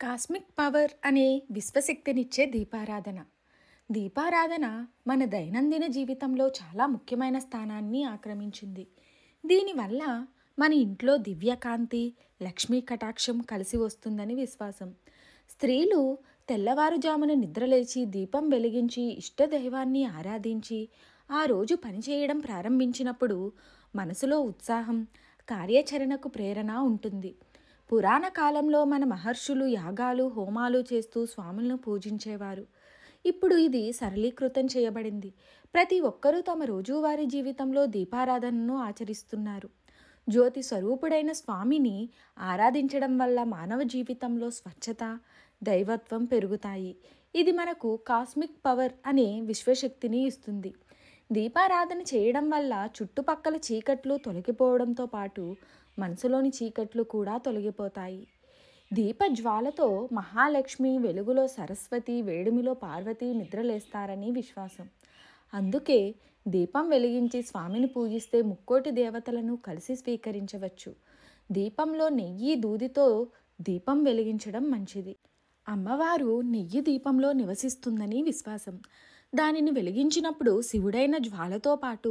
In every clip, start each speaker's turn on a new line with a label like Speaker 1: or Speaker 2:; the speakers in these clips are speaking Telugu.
Speaker 1: కాస్మిక్ పవర్ అనే విశ్వశక్తినిచ్చే దీపారాధన. దీపారాధన మన దైనందిన జీవితంలో చాలా ముఖ్యమైన స్థానాన్ని ఆక్రమించింది. దీనివల్ల మన ఇంట్లో దివ్యకాంతి లక్ష్మీ కటాక్షం కలిసి వస్తుందని విశ్వాసం. స్త్రీలు తెల్లవారుజామున నిద్రలేచి దీపం వెలిగించి ఇష్టదైవాన్ని ఆరాధించి ఆ రోజు పనిచేయడం ప్రారంభించినప్పుడు మనసులో ఉత్సాహం కార్యాచరణకు ప్రేరణ ఉంటుంది. పురాణ కాలంలో మన మహర్షులు యాగాలు హోమాలు చేస్తూ స్వాములను పూజించేవారు. ఇప్పుడు ఇది సరళీకృతం చేయబడింది. ప్రతి ఒక్కరూ తమ రోజువారీ జీవితంలో దీపారాధనను ఆచరిస్తున్నారు. జ్యోతి స్వరూపుడైన స్వామిని ఆరాధించడం వల్ల మానవ జీవితంలో స్వచ్ఛత దైవత్వం పెరుగుతాయి. ఇది మనకు కాస్మిక్ పవర్ అనే విశ్వశక్తిని ఇస్తుంది. దీపారాధన చేయడం వల్ల చుట్టుపక్కల చీకట్లు తొలగిపోవడంతో పాటు మనసులోని చీకట్లు కూడా తొలగిపోతాయి. దీప జ్వాలతో మహాలక్ష్మి వెలుగులో సరస్వతి వేడిమిలో పార్వతి నిద్రలేస్తారని విశ్వాసం. అందుకే దీపం వెలిగించి స్వామిని పూజిస్తే ముక్కోటి దేవతలను కలిసి స్వీకరించవచ్చు. దీపంలో నెయ్యి దూదితో దీపం వెలిగించడం మంచిది. అమ్మవారు నెయ్యి దీపంలో నివసిస్తుందని విశ్వాసం. దానిని వెలిగించినప్పుడు శివుడైన జ్వాలతో పాటు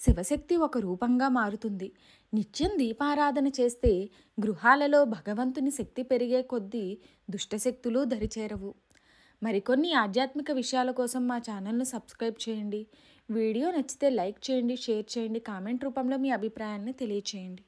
Speaker 1: శివశక్తి ఒక రూపంగా మారుతుంది. నిత్యం దీపారాధన చేస్తే గృహాలలో భగవంతుని శక్తి పెరిగే కొద్దీ దుష్టశక్తులు దరిచేరవు. మరికొన్ని ఆధ్యాత్మిక విషయాల కోసం మా ఛానల్ను సబ్స్క్రైబ్ చేయండి. వీడియో నచ్చితే లైక్ చేయండి షేర్ చేయండి కామెంట్ రూపంలో మీ అభిప్రాయాన్ని తెలియచేయండి.